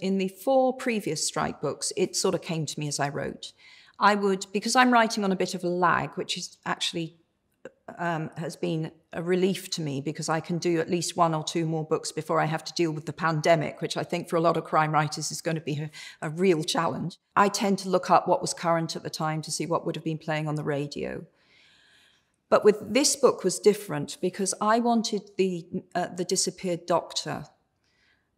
In the four previous strike books, it sort of came to me as I wrote. I would, because I'm writing on a bit of a lag, which is actually um, has been a relief to me because I can do at least one or two more books before I have to deal with the pandemic, which I think for a lot of crime writers is going to be a, a real challenge. I tend to look up what was current at the time to see what would have been playing on the radio. But with this book was different because I wanted the uh, the disappeared doctor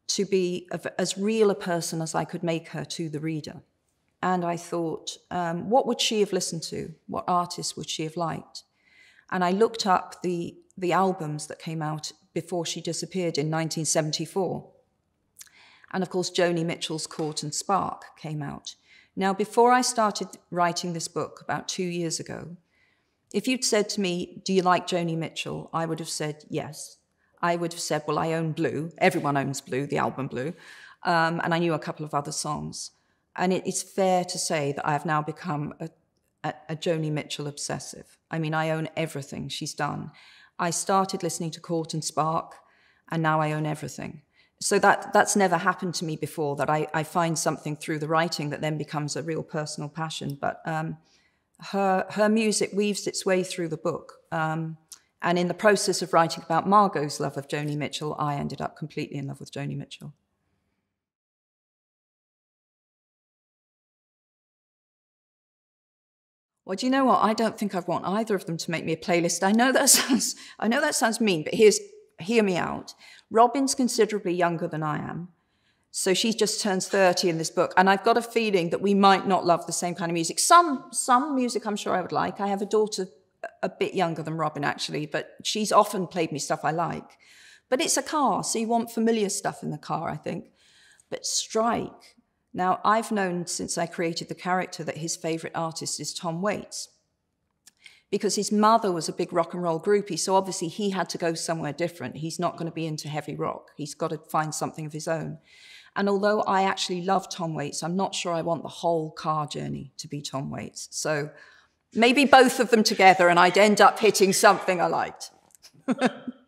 to be as real a person as I could make her to the reader. And I thought, um, what would she have listened to? What artists would she have liked? And I looked up the, the albums that came out before she disappeared in 1974. And of course, Joni Mitchell's Court and Spark came out. Now, before I started writing this book about two years ago, if you'd said to me, Do you like Joni Mitchell? I would have said yes. I would have said, Well, I own Blue. Everyone owns Blue, the album Blue. Um, and I knew a couple of other songs. And it is fair to say that I have now become a, a, a Joni Mitchell obsessive. I mean, I own everything she's done. I started listening to Court and Spark, and now I own everything. So that that's never happened to me before. That I, I find something through the writing that then becomes a real personal passion. But um, her her music weaves its way through the book. Um, and in the process of writing about Margot's love of Joni Mitchell, I ended up completely in love with Joni Mitchell. Well, do you know what? I don't think I'd want either of them to make me a playlist. I know that sounds, I know that sounds mean, but here's, hear me out. Robin's considerably younger than I am. So she just turns 30 in this book. And I've got a feeling that we might not love the same kind of music. Some, some music I'm sure I would like. I have a daughter a bit younger than Robin, actually, but she's often played me stuff I like. But it's a car, so you want familiar stuff in the car, I think. But Strike, now I've known since I created the character that his favorite artist is Tom Waits because his mother was a big rock and roll groupie. So obviously he had to go somewhere different. He's not going to be into heavy rock. He's got to find something of his own. And although I actually love Tom Waits, I'm not sure I want the whole car journey to be Tom Waits. So maybe both of them together and I'd end up hitting something I liked.